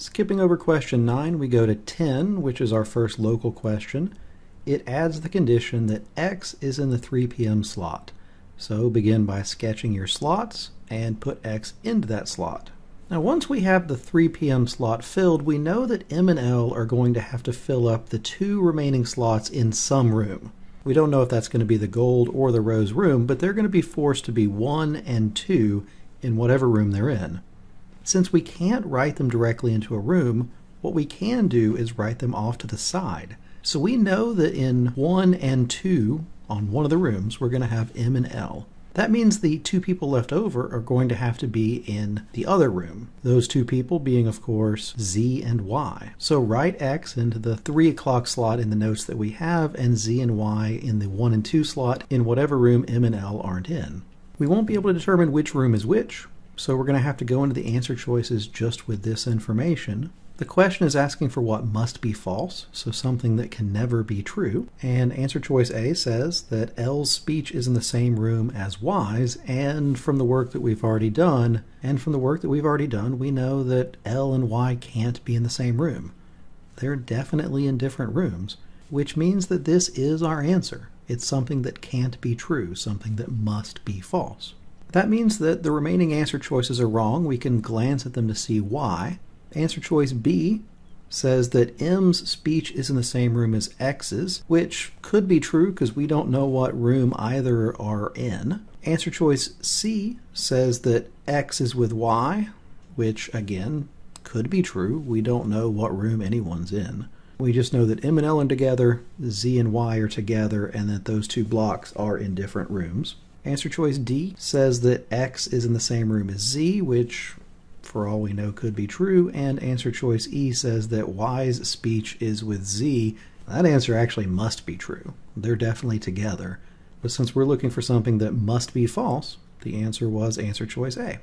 Skipping over question 9, we go to 10, which is our first local question. It adds the condition that x is in the 3 p.m. slot. So begin by sketching your slots and put x into that slot. Now once we have the 3 p.m. slot filled, we know that M and L are going to have to fill up the two remaining slots in some room. We don't know if that's going to be the gold or the rose room, but they're going to be forced to be 1 and 2 in whatever room they're in. Since we can't write them directly into a room, what we can do is write them off to the side. So we know that in 1 and 2 on one of the rooms, we're going to have M and L. That means the two people left over are going to have to be in the other room. Those two people being, of course, Z and Y. So write X into the 3 o'clock slot in the notes that we have, and Z and Y in the 1 and 2 slot in whatever room M and L aren't in. We won't be able to determine which room is which, so we're going to have to go into the answer choices just with this information. The question is asking for what must be false, so something that can never be true. And answer choice A says that L's speech is in the same room as Y's, and from the work that we've already done, and from the work that we've already done, we know that L and Y can't be in the same room. They're definitely in different rooms, which means that this is our answer. It's something that can't be true, something that must be false. That means that the remaining answer choices are wrong. We can glance at them to see why. Answer choice B says that M's speech is in the same room as X's, which could be true because we don't know what room either are in. Answer choice C says that X is with Y, which again could be true. We don't know what room anyone's in. We just know that M and L are together, Z and Y are together, and that those two blocks are in different rooms. Answer choice D says that X is in the same room as Z, which for all we know could be true, and answer choice E says that Y's speech is with Z. That answer actually must be true. They're definitely together. But since we're looking for something that must be false, the answer was answer choice A.